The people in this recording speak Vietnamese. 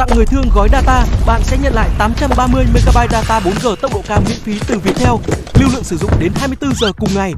tặng người thương gói data, bạn sẽ nhận lại 830 MB data 4G tốc độ cao miễn phí từ Viettel, lưu lượng sử dụng đến 24 giờ cùng ngày.